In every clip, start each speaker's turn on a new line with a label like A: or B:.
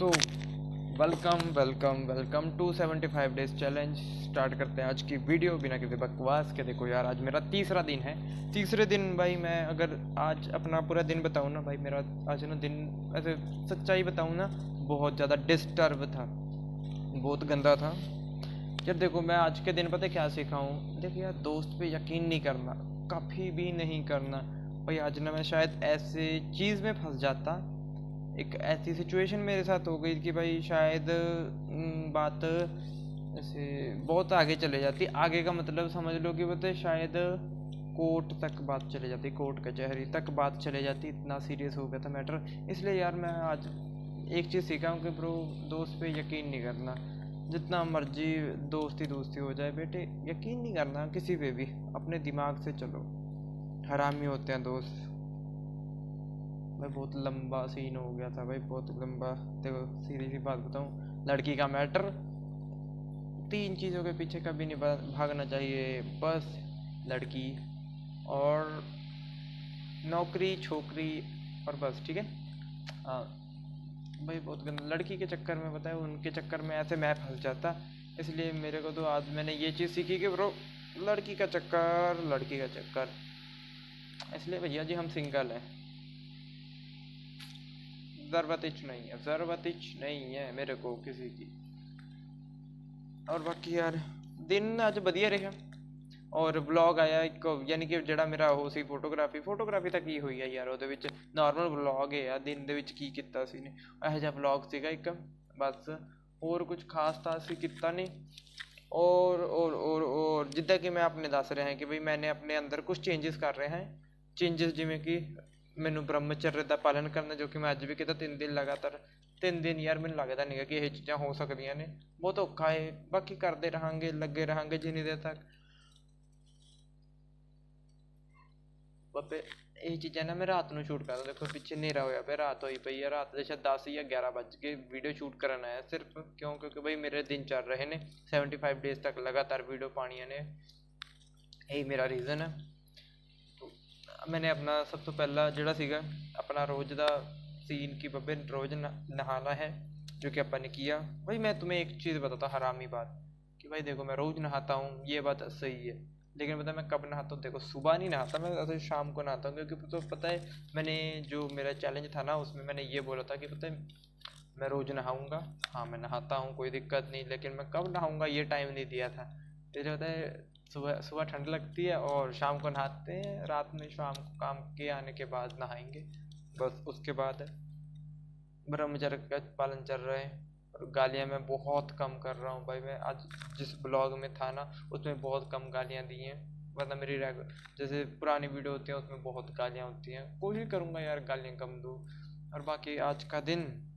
A: So welcome welcome welcome to 75 days challenge start करते हैं आज की वीडियो बिना किसी बकवास के। देखो यार, आज मेरा तीसरा दिन है। तीसरे दिन भाई मैं अगर आज अपना पूरा दिन बताऊँ ना भाई, मेरा आज ना दिन ऐसे सच्चाई बताऊँ ना, बहुत ज़्यादा डिस्टर्ब था। बहुत गंदा था। यार देखो, मैं आज के दिन पता क्या सीखा हूँ? देखो यार, दोस्त पे यकीन नहीं करना, कभी भी नहीं करना। भाई आज ना मैं शायद ऐसे चीज़ में फंस जाता एक ऐसी सिचुएशन मेरे साथ हो गई कि भाई शायद बात ऐसे बहुत आगे चले जाती। आगे का मतलब समझ लो कि बोलते शायद कोर्ट तक बात चले जाती कोर्ट कचहरी तक बात चले जाती, इतना सीरियस हो गया था मैटर इसलिए यार मैं आज एक चीज़ सीखा हूँ कि ब्रो दोस्त पे यकीन नहीं करना। जितना मर्ज़ी दोस्ती दोस्ती हो जाए बेटे, यकीन नहीं करना किसी पे भी। अपने दिमाग से चलो। हरामी होते हैं दोस्त। भाई बहुत लंबा सीन हो गया था भाई, बहुत लंबा। देखो सीधी सी बात बताऊँ, लड़की का मैटर तीन चीज़ों के पीछे कभी नहीं भागना चाहिए। बस लड़की और नौकरी, छोकरी और बस, ठीक है? हाँ। भाई बहुत गंदा, लड़की के चक्कर में बताए उनके चक्कर में ऐसे मैं फंस जाता। इसलिए मेरे को तो आज मैंने ये चीज़ सीखी कि ब्रो लड़की का चक्कर, लड़की का चक्कर। इसलिए भैया जी हम सिंगल हैं। ज़रूरत इच नहीं है ज़रूरत इच नहीं है मेरे को किसी की और बाकी यार दिन ਅੱਜ ਵਧੀਆ ਰਿਹਾ ਔਰ ਵਲੌਗ ਆਇਆ ਇੱਕ ਯਾਨੀ ਕਿ ਜਿਹੜਾ ਮੇਰਾ ਉਹ ਸੀ ਫੋਟੋਗ੍ਰਾਫੀ ਫੋਟੋਗ੍ਰਾਫੀ ਤਾਂ ਕੀ ਹੋਈ ਆ ਯਾਰ ਉਹਦੇ ਵਿੱਚ ਨਾਰਮਲ ਵਲੌਗ ਹੈ ਆ ਦਿਨ ਦੇ ਵਿੱਚ ਕੀ ਕੀਤਾ ਸੀ ਨੇ ਇਹੋ ਜਿਹਾ ਵਲੌਗ ਸੀਗਾ ਇੱਕ ਬਸ ਹੋਰ ਕੁਝ ਖਾਸ ਤਾਂ ਅਸੀਂ ਕੀਤਾ ਨਹੀਂ ਔਰ ਔਰ ਔਰ ਔਰ ਜਿੱਦਾਂ ਕਿ ਮੈਂ ਆਪਣੇ ਦੱਸ ਰਿਹਾ ਹਾਂ ਕਿ ਬਈ ਮੈਨੇ ਆਪਣੇ ਅੰਦਰ ਕੁਝ ਚੇਂਜਸ ਕਰ ਰਹੇ ਹਾਂ ਚੇਂਜਸ ਜਿਵੇਂ ਕਿ ਮੈਨੂੰ ਬ੍ਰਹਮਚਰਯ ਦਾ ਪਾਲਨ ਕਰਨਾ ਜੋ ਕਿ ਮੈਂ ਅੱਜ ਵੀ ਕੀਤਾ ਤਿੰਨ ਦਿਨ ਲਗਾਤਾਰ ਤਿੰਨ ਦਿਨ ਯਾਰ ਮੈਨੂੰ ਲੱਗਦਾ ਨਹੀਂ ਕਿ ਇਹ ਚੀਜ਼ਾਂ ਹੋ ਸਕਦੀਆਂ ਨੇ ਬਹੁਤ ਔਖਾ ਹੈ ਬਾਕੀ ਕਰਦੇ ਰਹਾਂਗੇ ਲੱਗੇ ਰਹਾਂਗੇ ਜਿੰਨੀ ਦੇਰ ਤੱਕ ਬਾਬੇ ਇਹ ਚੀਜ਼ਾਂ ਨਾ ਮੈਂ ਰਾਤ ਨੂੰ ਸ਼ੂਟ ਕਰਦਾ ਦੇਖੋ ਪਿੱਛੇ ਹਨੇਰਾ ਹੋਇਆ ਪਿਆ ਰਾਤ ਹੋਈ ਪਈ ਹੈ ਰਾਤ ਦੇ ਸ਼ਾਇਦ 10 ਜਾਂ 11 ਵੱਜ ਕੇ ਵੀਡੀਓ ਸ਼ੂਟ ਕਰਨ ਆਇਆ ਸਿਰਫ ਕਿਉਂ ਕਿਉਂਕਿ ਬਈ ਮੇਰੇ ਦਿਨ ਚੱਲ ਰਹੇ ਨੇ 75 ਡੇਜ਼ ਤੱਕ ਲਗਾਤਾਰ ਵੀਡੀਓ ਪਾਣੀਆਂ ਨੇ ਇਹੀ ਮੇਰਾ ਰੀਜ਼ਨ ਹੈ मैंने अपना सब तो पहला जोड़ा सीगा, अपना रोज़ का सीन की बब्बे रोज़ नहाना है, जो कि अपन ने किया। भाई मैं तुम्हें एक चीज़ बताता हरामी बात, कि भाई देखो मैं रोज़ नहाता हूँ, ये बात सही है, लेकिन पता मैं कब नहाता हूँ? देखो सुबह नहीं नहाता, मैं ऐसे शाम को नहाता हूँ, क्योंकि तो पता है मैंने जो मेरा चैलेंज था ना, उसमें मैंने ये बोला था कि पता है मैं रोज़ नहाऊँगा हाँ मैं नहाता हूँ, कोई दिक्कत नहीं, लेकिन मैं कब नहाऊँगा ये टाइम नहीं दिया था। तो पता है सुबह सुबह ठंड लगती है और शाम को नहाते हैं। रात में शाम को काम के आने के बाद नहाएँगे। बस उसके बाद ब्रह्मचर्य का पालन चल रहे हैं। और गालियाँ मैं बहुत कम कर रहा हूँ भाई। मैं आज जिस ब्लॉग में था ना, उसमें बहुत कम गालियाँ दी हैं। वरना मेरी जैसे पुरानी वीडियो होती हैं, उसमें बहुत गालियाँ होती हैं। कोशिश करूँगा यार गालियाँ कम दूँ। और बाकी आज का दिन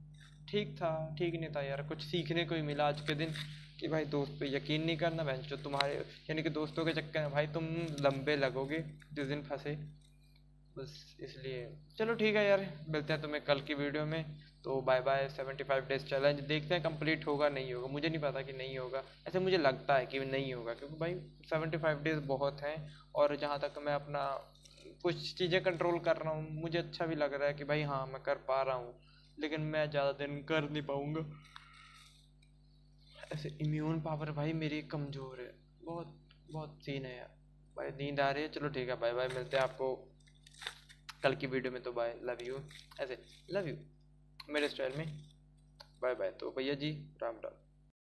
A: ठीक था, ठीक नहीं था यार। कुछ सीखने को ही मिला आज के दिन कि भाई दोस्त पे यकीन नहीं करना, बहन जो तुम्हारे, यानी कि दोस्तों के चक्कर में भाई तुम लंबे लगोगे जिस दिन फंसे। बस इसलिए। चलो ठीक है यार, मिलते हैं तुम्हें कल की वीडियो में। तो bye bye seventy five days challenge देखते हैं कंप्लीट होगा, नहीं होगा। मुझे नहीं पता कि नहीं होगा। ऐसे मुझे लगता है कि नहीं होगा, क्योंकि भाई सेवेंटी फाइव डेज़ बहुत हैं और जहाँ तक मैं अपना कुछ चीज़ें कंट्रोल कर रहा हूँ, मुझे अच्छा भी लग रहा है कि भाई हाँ मैं कर पा रहा हूँ। लेकिन मैं ज़्यादा दिन कर नहीं पाऊँगा। ऐसे इम्यून पावर भाई मेरी कमज़ोर है। बहुत बहुत सीन है यार। भाई नींद आ रही है, चलो ठीक है बाय बाय मिलते हैं आपको। कल की वीडियो में तो बाय लव यू ऐसे लव यू मेरे स्टाइल में। बाय बाय तो भैया जी, राम राम।